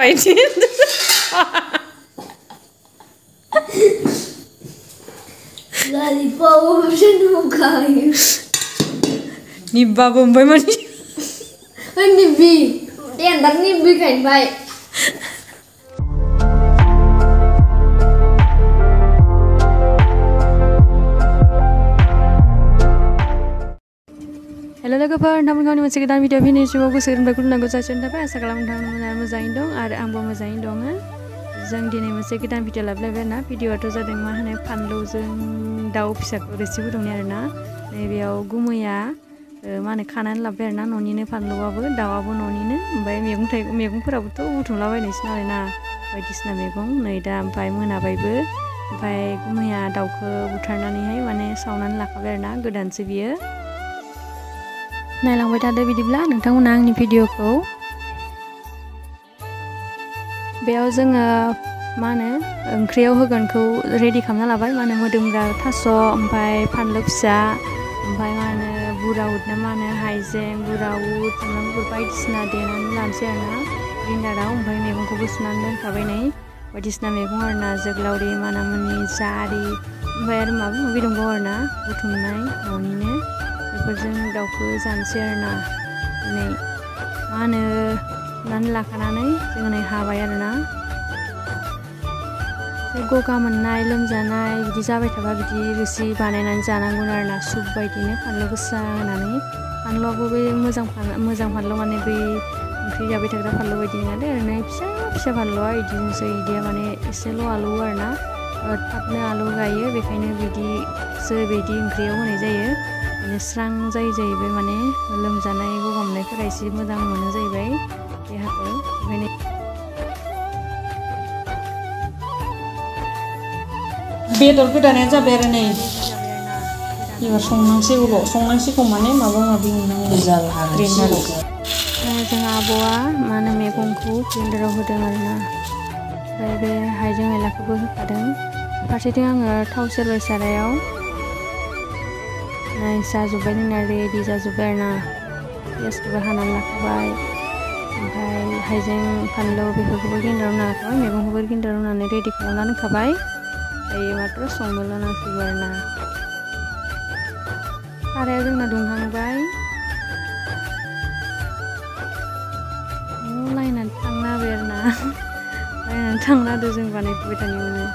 I did. Dali połowę przedługają. Nie babą, bo nie... Nie bij. Nie, tak nie bykać, bij. लोगोफोर नोंथांमोन गावनि मोनसे गोदान भिडिअ फैनाय समाव गोसो गोरबोनिफ्राय खुलुमनांगौ जासिनो थाबाय आसा खालामो नोंथांमोना मोजाङैनो दं आरो आंबो मोजाङैनो दङ जों दिनै मोनसे गोदान भिडिअ लाबोलायबाय आरोना भिडिअआथ' जादों मा होनो फानलौजों दाउ फिसाखौ रेसिपि दंनि आरोना नैबेयाव गुमैया मा होनो खानानै लाबोबाय आरोना न'निनो फानलौआबो दाउआबो न'निनो ओमफ्राय मैगं थाइगं मैगंफोराबोथ' बुथुमलाबायनायसो नालाय ना बायदिसिना मैगं नै दा ओमफ्राय मोनाबायबो ओमफ्राय गुमैया दाउखौ बुथारनानैहाय माने सावनानै लाखाबाय आरोना गोदानसो बियो नायलांबाय थादो बिदिब्ला नोंथांमोना आंनि भिडिअखौ बेयाव जोङो मा होनो ओंख्रियाव होगोनखौ रेडि खालामना लाबाय मा होनो मोदोमग्रा थास' ओमफ्राय फानलु फिसा ओमफ्राय मा होनो बुरा उद ना मा होनो हाइजें बुरा उद सामब्राम गुफुर बायदिसिना देनानै लानोसै आरोना ग्रिन्डाराव ओमफ्राय मैगंखौबो सुनानै दोनखाबाय नै बायदिसिना मैगं आरोना जोगलावरि मानामुनि जारि ओमफ्राय आरो माबा माबि दंबावो आरोना बुथुमनाय न'निनो बेफोरजों दाउखौ जानोसै आरोना। दिनै मा होनो सुनानै लाखानानै जोङो नै हाबाय आरोना। गगा मोननाय, लोमजानाय बिदि जाबाय थाबा बिदि रोसि बानायनानै जानांगौ आरोना, सुप बायदिनो फानलु गोसा होनानै। फानलुआबो बै मोजां मोजां फानलु माने बै ओंख्रि जाबाय थाग्रा फानलु बायदि नङा दे ओरैनो फिसा फिसा फानलुआ बिदिनोसै बिदिया माने एसेल' आलु आरोना। थाबनो आलु गायो, बेखायनो बिदिसो बिदि ओंख्रियाव होनाय जायो। माने स्रां जायो जाहैबाय माने लोमजानाय गगा मोननायफोरा एसे मोजां मोनो जाहैबाय देहाखौ ओंखायनो बेदर गोदानाया जाबाय आरो नै एबार संनांसिगौल' संनांसिगौ माने माबा माबि मोननांगौ ग्रेन्डाराव जों आब'आ मा होनो मैगंखौ ग्रेन्डाराव होदों आरोना ओमफ्राय बे हाइजें आइलाखौबो होफादों फारसेथिं आङो थाव सेरबाय सारायाव nai sa zu ven na re di sa zu ver na yes ke bahan lak bai bai haizeng panlo bi ko bugin dar na ko me bung bugin dar na ne ready ko nan khabai ei matro somlo na ki ver na are jeng na dung hang bai mulai nan tang na ver na lai nan tang na do jeng banai ku ta ni ne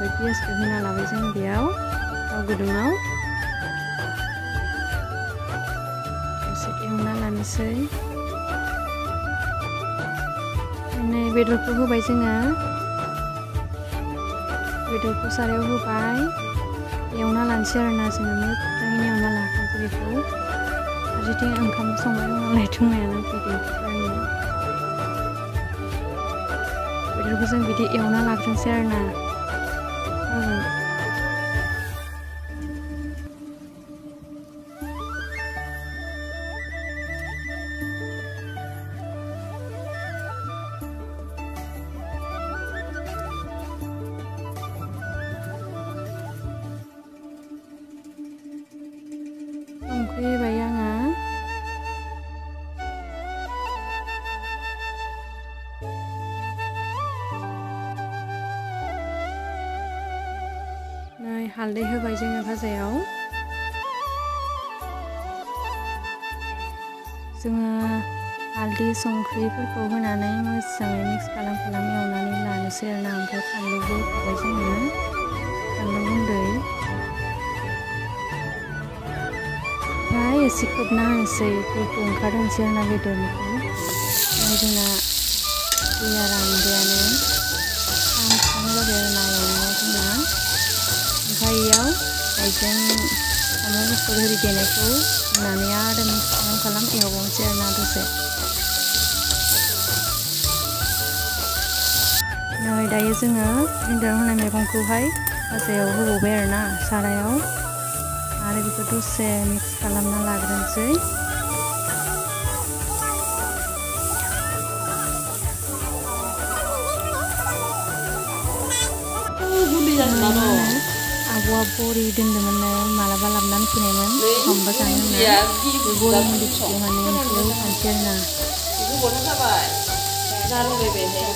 bai pias ke hina la bai jeng biao au gudung au एवना लानोसै नै बेदरखौ होबाय जोङो बेदरखौ सारायाव होबाय एवना लानोसै आरोना जोङो मोजाङैनो एवना लाखानोसै बेखौ फारसेथिं ओंखाम संबाय दं नालाय थुंनायानो बेदरफोरनि बेदरखौ जों बिदि एवना लाग्रोनोसै आरोना हालदै होबाय जोङो भाजायाव जोङो हालदै संख्रिफोरखौ होनानै मोजाङै मिक्स खालाम खालाम एवनानै लानोसै आरोना ओमफ्राय फानलुबो होबाय जोङो फानलु गुन्दै ओमफ्राय एसे खोबना होनोसै दैखौ ओंखारहोनोसै आरोना बेदरनिखौ ओमफ्राय जोंना दैया रानबायानो chen amun sudhuri jene ku naniar amun kalam iyo bonche na dose noi dayo junga hindang hona me bong ku hai ase yo hu ber na sara yo are bi to dose mix kalam na lagran se Hãy subscribe cho kênh Ghiền Mì Gõ Để không? Bỏ lỡ những video आब'आ बरि दोन्दोंमोननो मालाबा लाबोनानै फैनायमोन हमबा जानो होनना बे बरि मुलिखौ माने ओंख्रियाव होफानोसै आरोना जालुबाय बेहाय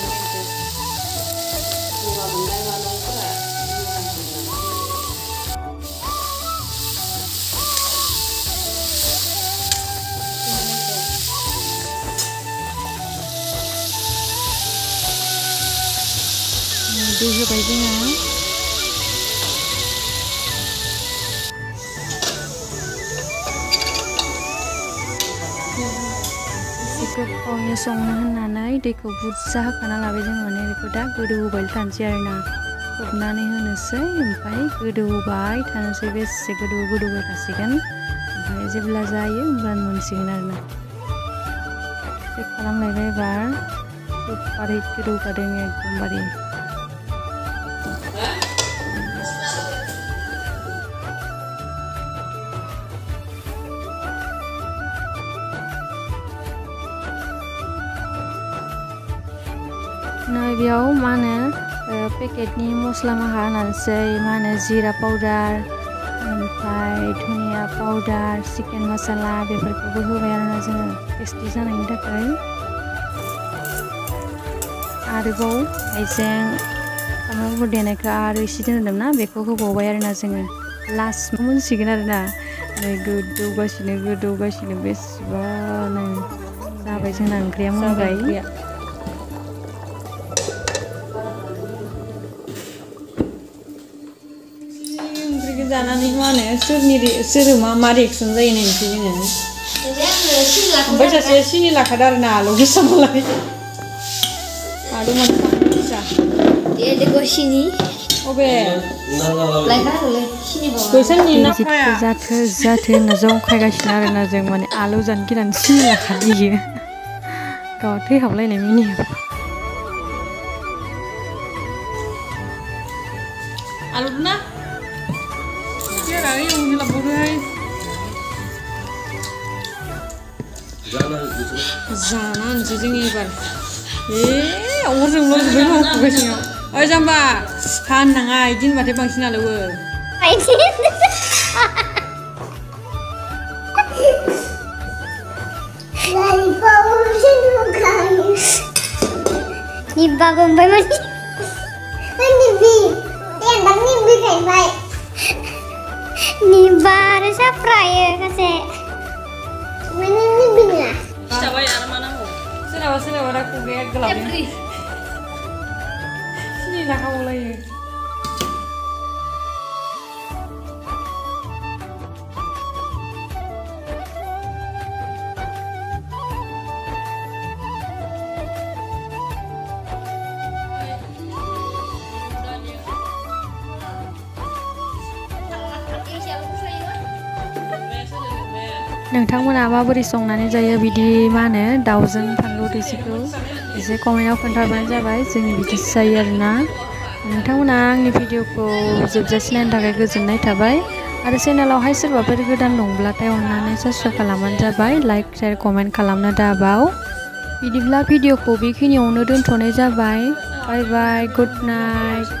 गगा मोननाय मानायफोरा मोजां मोनो दै होबाय जोङो एसे गोबावनि संनो होननानै दैखौ बुरजा होखाना लाबाय जों माने बेखौ दा गोदौहोबाय थानोसै आरोना खोबनानै होनोसै ओमफ्राय गोदौबाय थानोसै बेसे गोदौ गोदौबाय थासिगोन ओमफ्राय जेब्ला जायो होमब्ला मोनसिगोन आरोना चेक खालामलायबाय एबार सुपारै गोदौखादों एकदमबारे नै बेयाव मा होनो पेकेटनि मस्ला माखा होनानैसै मा होनो जिरा पाउदार ओमफ्राय धनिया पाउदार चिकेन मसाला बेफोरखौबो होबाय आरोना जोङो टेस्टि जानायनि थाखाय आरोबाव हाइजें सामब्राम गुफुर देनायखौ आरो एसे दोनदोंना बेखौ होबावबाय आरोना जोङो लास्ट मोनसिगोन आरोना नै गोदौगासिनो गोदौगासिनो बेसेबानो जाबाय जोंना ओंख्रिया मोनबाय जानानै मा होनो सोरनि रि- सोरो मा मा रिएक्सन जायो नायनोसै जोङो आङो सिंला ओमफ्राय सासे सिनि लाखादो आरो ना आलु गोसा मालाय आलु माने बांद्राय गोसा ए देखो सिनि अबे लाइखा होले सिनि बावा बैसाननि जितु नाफाया जाथो जाथो होनना जंखायगासिनो आरोना जों माने आलु जानो गिनानै सिनि लाखादियो गाव थैहाबलायनाय Ay, huwag nila buray. Zanan, jijing ibar. Eh, awak jeng lo sebelum aku kesini. Oh, jamba, kan nanga izin pada bang sini lalu. Izin. Dari bawah sini kayu. Di bawah bawah sini. Ini bi, yang bang ini bi kan ป Niba ada sa fryer kasi. Mana Nibi nga? जाबाय आरो मा नांगौ सोरनाबा सोरनाबा दा खुगाया गोलाव सिनि लाखाबावलायो नोंथांमोना माबोरै संनानै जायो बिदि मा होनो दाउजों फानलु रोसिखौ एसे कमेन्टआव खोन्थाबानो जाबाय जोंनि बिदिसो जायो आरोना नोंथांमोना आंनि भिडिअखौ जोबजासिम नायनो थाखाय गोजोननाय थाबाय आरो चेनेलावहाय सोरबाफोर गोदान दंब्लाथाय अननानै साबस्क्राइब खालामबानो जाबाय लाइक शेयार कमेन्ट खालामनो दाबाव बिदिब्ला भिडिअखौ बेखिनियावनो दोनथ'नाय जाबाय बाय बाय गुड नाइट